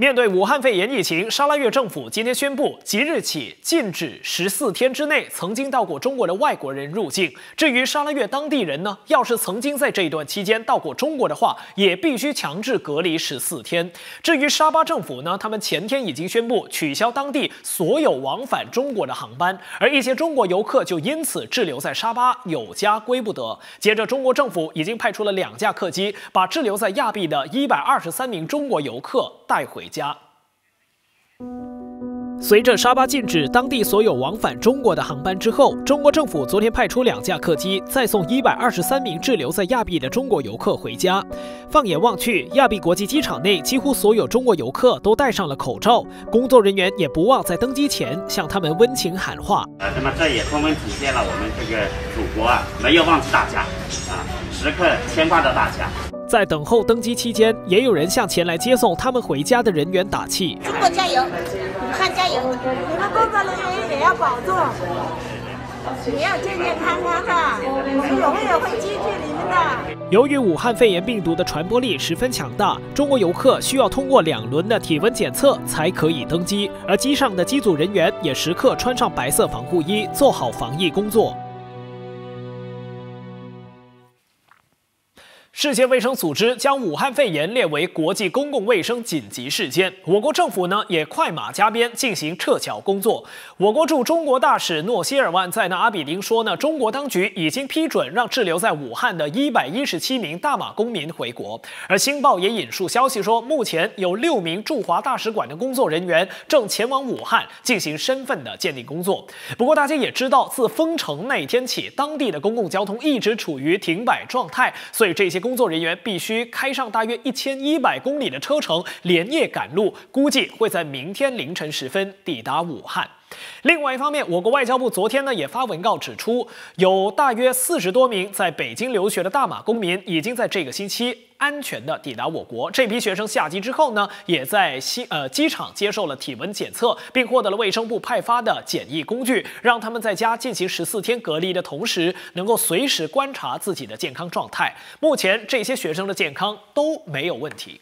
面对武汉肺炎疫情，沙拉越政府今天宣布，即日起禁止十四天之内曾经到过中国的外国人入境。至于沙拉越当地人呢，要是曾经在这一段期间到过中国的话，也必须强制隔离十四天。至于沙巴政府呢，他们前天已经宣布取消当地所有往返中国的航班，而一些中国游客就因此滞留在沙巴，有家归不得。接着，中国政府已经派出了两架客机，把滞留在亚庇的一百二十三名中国游客带回。家。随着沙巴禁止当地所有往返中国的航班之后，中国政府昨天派出两架客机，再送一百二十三名滞留在亚庇的中国游客回家。放眼望去，亚庇国际机场内几乎所有中国游客都戴上了口罩，工作人员也不忘在登机前向他们温情喊话。呃，那么这也充分体现了我们这个祖国啊，没有忘记大家，啊，时刻牵挂着大家。在等候登机期间，也有人向前来接送他们回家的人员打气：“中国加油，武汉加油！你们工作人员也要保重，也要健健康康的，我们永远会记住你们的。”由于武汉肺炎病毒的传播力十分强大，中国游客需要通过两轮的体温检测才可以登机，而机上的机组人员也时刻穿上白色防护衣，做好防疫工作。世界卫生组织将武汉肺炎列为国际公共卫生紧急事件，我国政府呢也快马加鞭进行撤侨工作。我国驻中国大使诺希尔万在那阿比丁说呢，中国当局已经批准让滞留在武汉的一百一十七名大马公民回国。而《星报》也引述消息说，目前有六名驻华大使馆的工作人员正前往武汉进行身份的鉴定工作。不过，大家也知道，自封城那天起，当地的公共交通一直处于停摆状态，所以这些工作人员必须开上大约一千一百公里的车程，连夜赶路，估计会在明天凌晨时分抵达武汉。另外一方面，我国外交部昨天呢也发文告指出，有大约四十多名在北京留学的大马公民已经在这个星期安全的抵达我国。这批学生下机之后呢，也在西呃机场接受了体温检测，并获得了卫生部派发的检疫工具，让他们在家进行十四天隔离的同时，能够随时观察自己的健康状态。目前这些学生的健康都没有问题。